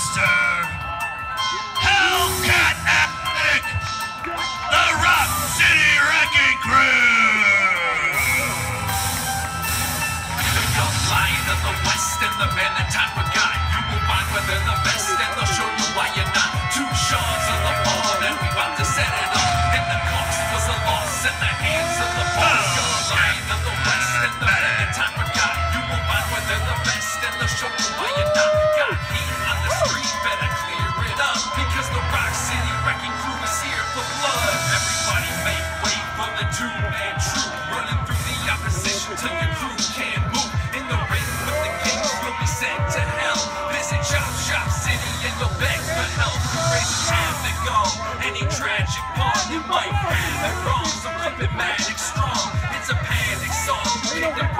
Master, Hellcat Epic, the Roc City Wrecking Crew. The lion of the west and the man that time forgot. You will find where they're the best and they'll show you why you're not. Two Sean's on the and we about to set it up. And the cost was a loss in the hands of the boss. Young lion of the west and the man that time forgot. You will find where they're the best and they'll show you why you're not.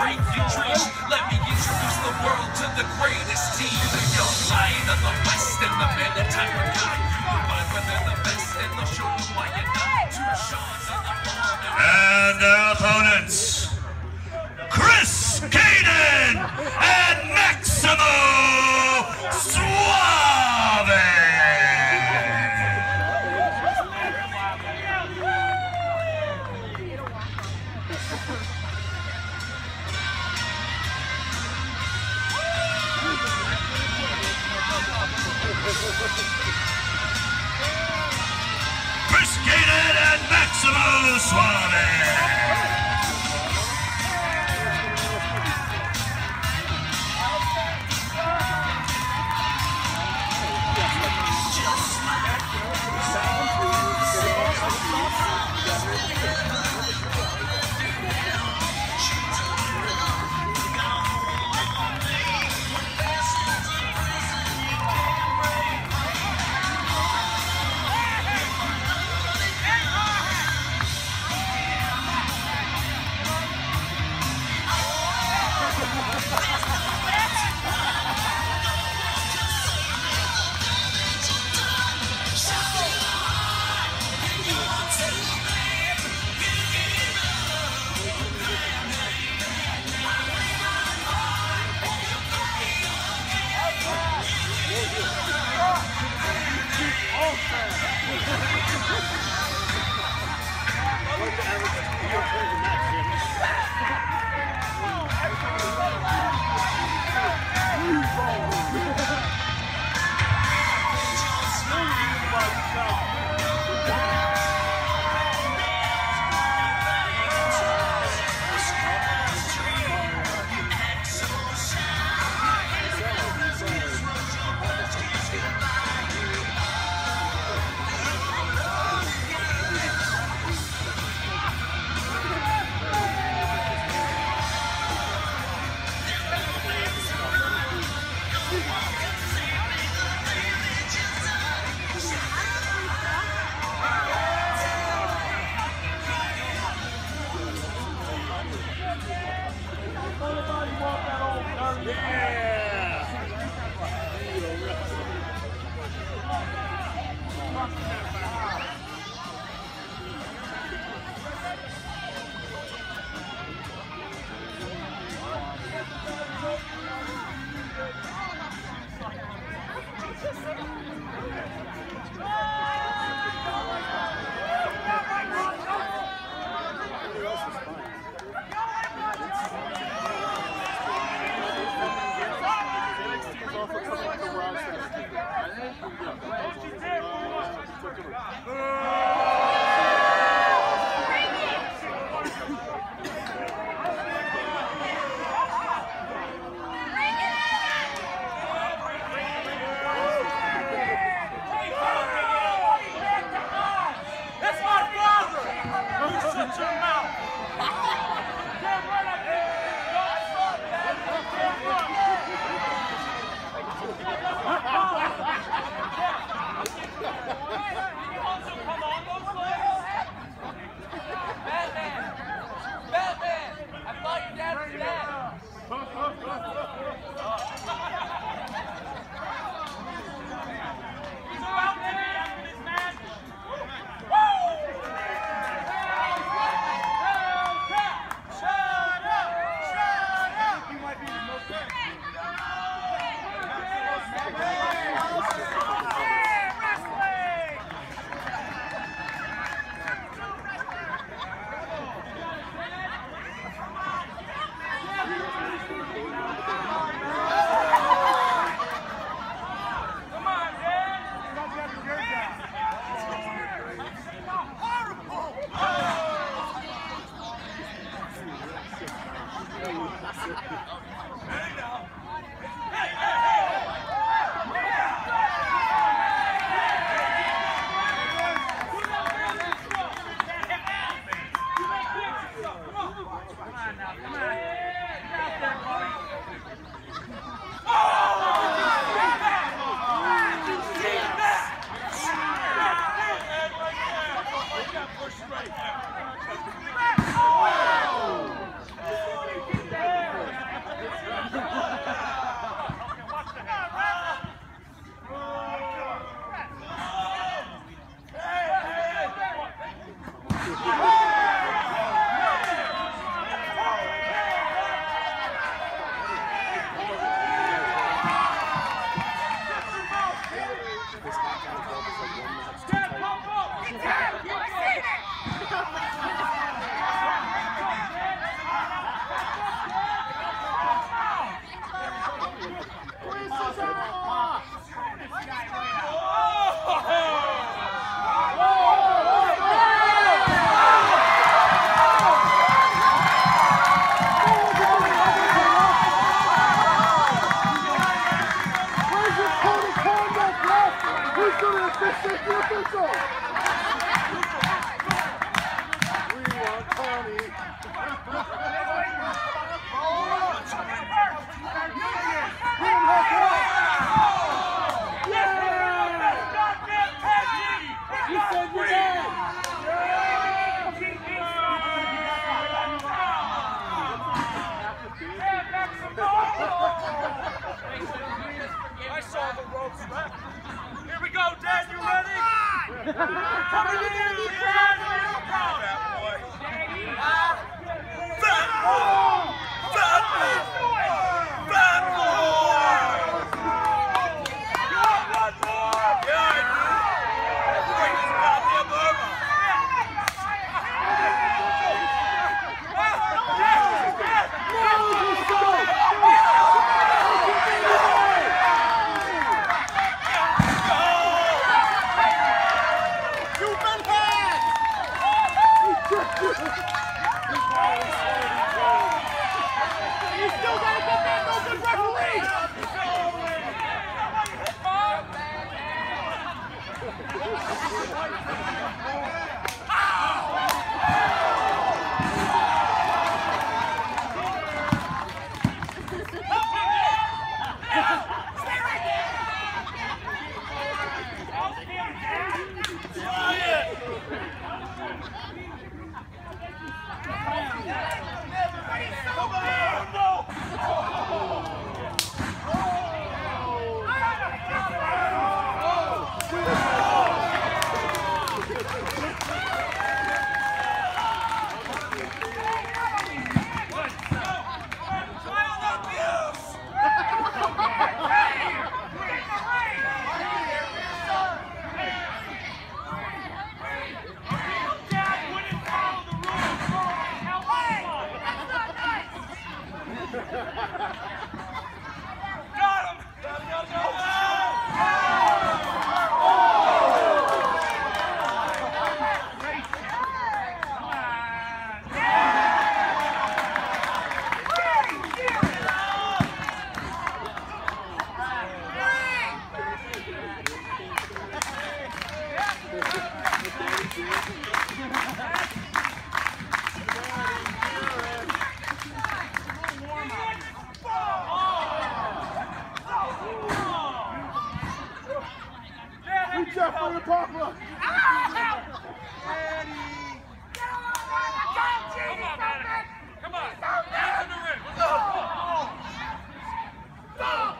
Break your dreams. Let me introduce the world to the greatest team. The young lion of the west and the man time best and their opponents, Chris Caden and Maximo Caden and Maximo Suave. Thank you. Good job for your papa. Come on. Hands in the rim. Let's go. Stop.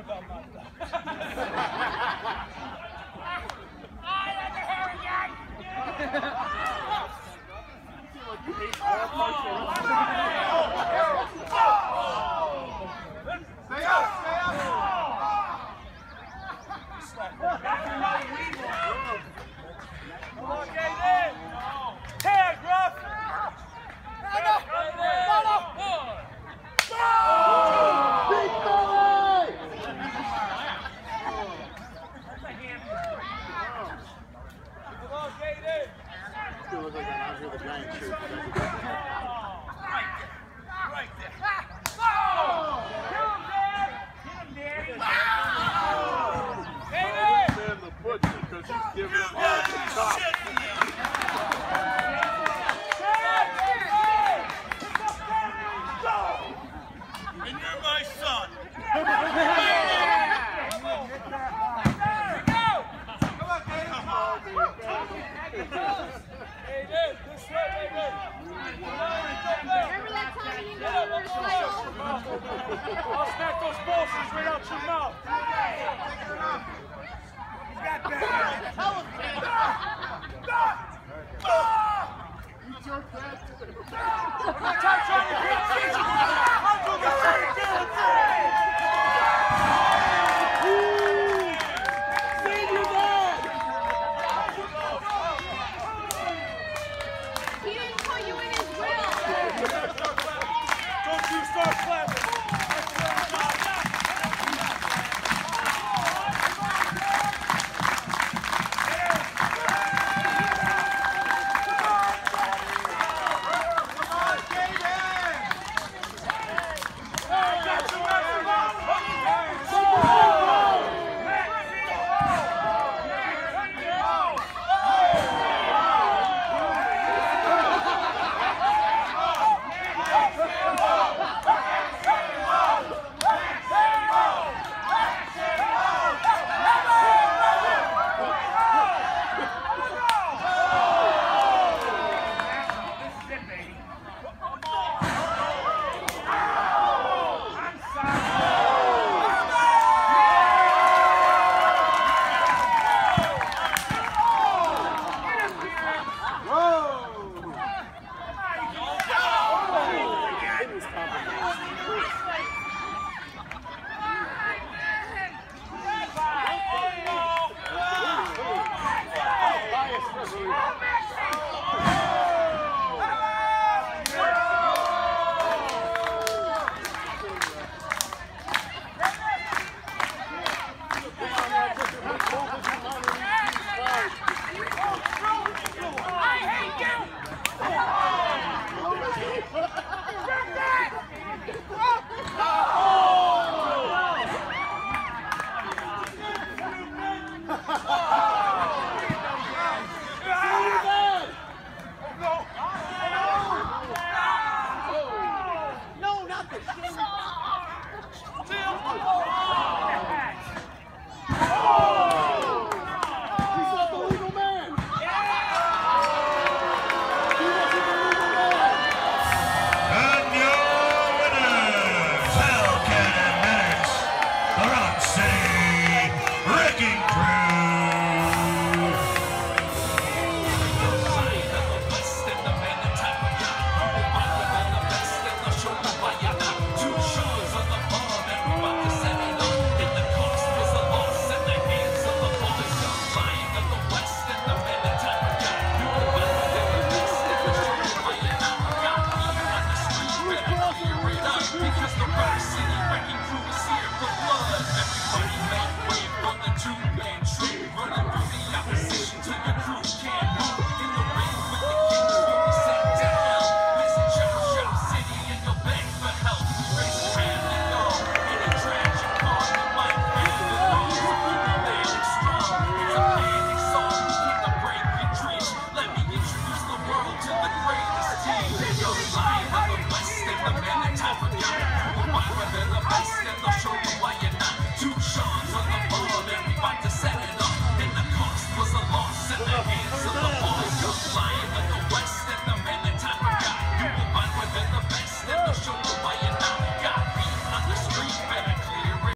about my life.